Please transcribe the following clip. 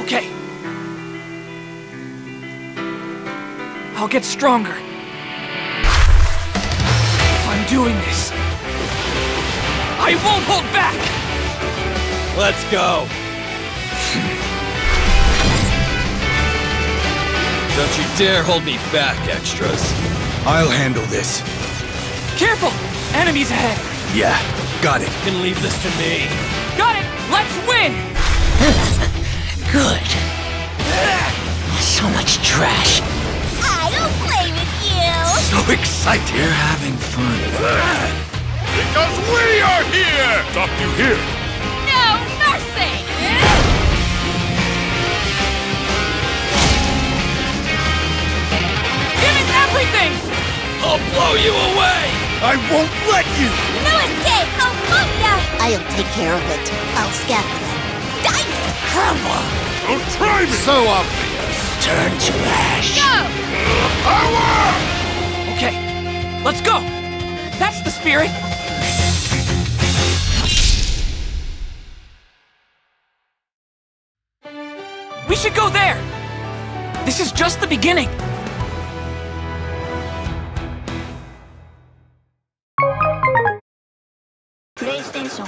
Okay. I'll get stronger. I'm doing this, I won't hold back! Let's go! Don't you dare hold me back, extras. I'll handle this. Careful! Enemies ahead! Yeah, got it. You can leave this to me. Got it! Let's win! Good. So much trash. I don't play with you! So excited. You're having fun. Because we are here! Stop you here! No mercy! Give it everything! I'll blow you away! I won't let you! No escape! I'll fight ya! I'll take care of it. I'll scatter them. Dice! Crumble. Don't try me! So obvious. Turn to ash. Go! Power! Okay, let's go! That's the spirit! We should go there! This is just the beginning! 英雄